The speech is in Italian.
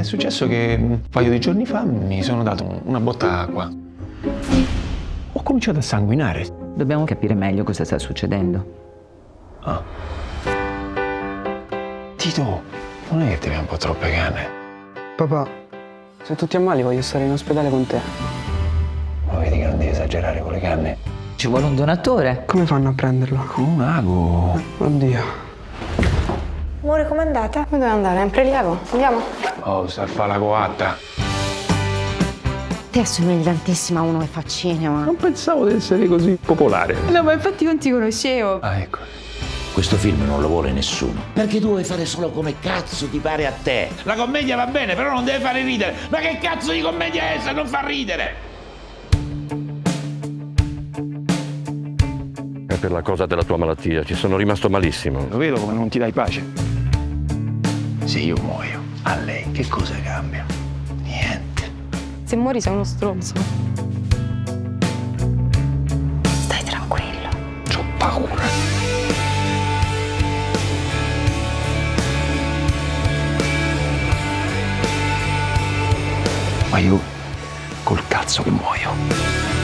è successo che un paio di giorni fa mi sono dato una botta d'acqua. Ho cominciato a sanguinare. Dobbiamo capire meglio cosa sta succedendo. Ah. Tito, non è che ti un po' troppe canne? Papà, se tu ti ammali voglio stare in ospedale con te. Ma vedi che non devi esagerare con le canne? Ci vuole un donatore. Come fanno a prenderlo? Con un ago. Oddio. Amore, com'è andata? Dove devo andare? È un prelievo. Andiamo. Oh, sta a fare la coatta. Te assomigli tantissimo a uno che fa cinema. Non pensavo di essere così popolare. No, ma infatti non ti conoscevo. Ah, ecco. Questo film non lo vuole nessuno. Perché tu vuoi fare solo come cazzo ti pare a te. La commedia va bene, però non deve fare ridere. Ma che cazzo di commedia è se non fa ridere? È per la cosa della tua malattia, ci sono rimasto malissimo. Lo vedo come non ti dai pace. Se io muoio, a lei che cosa cambia? Niente. Se muori sei uno stronzo. Stai tranquillo. C'ho paura. Ma io col cazzo che muoio.